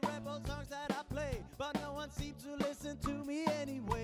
the rebel songs that I play, but no one seems to listen to me anyway.